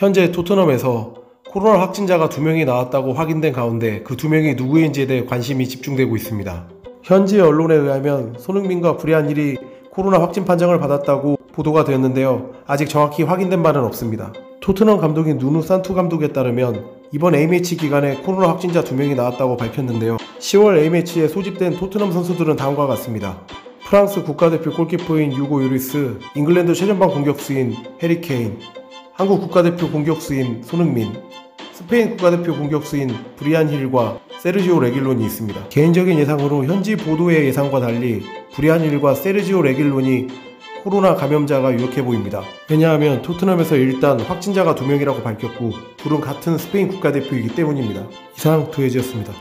현재 토트넘에서 코로나 확진자가 2명이 나왔다고 확인된 가운데 그 2명이 누구인지에 대해 관심이 집중되고 있습니다. 현지 언론에 의하면 손흥민과 브리안 힐이 코로나 확진 판정을 받았다고 보도가 되었는데요. 아직 정확히 확인된 바는 없습니다. 토트넘 감독인 누누 산투 감독에 따르면 이번 A매치 기간에 코로나 확진자 2명이 나왔다고 밝혔는데요. 10월 A매치에 소집된 토트넘 선수들은 다음과 같습니다. 프랑스 국가대표 골키퍼인 위고 요리스, 잉글랜드 최전방 공격수인 해리 케인, 한국 국가대표 공격수인 손흥민, 스페인 국가대표 공격수인 브리안 힐과 세르지오 레길론이 있습니다. 개인적인 예상으로 현지 보도의 예상과 달리 브리안 힐과 세르지오 레길론이 코로나 감염자가 유력해 보입니다. 왜냐하면 토트넘에서 일단 확진자가 2명이라고 밝혔고 둘은 같은 스페인 국가대표이기 때문입니다. 이상 두해지였습니다.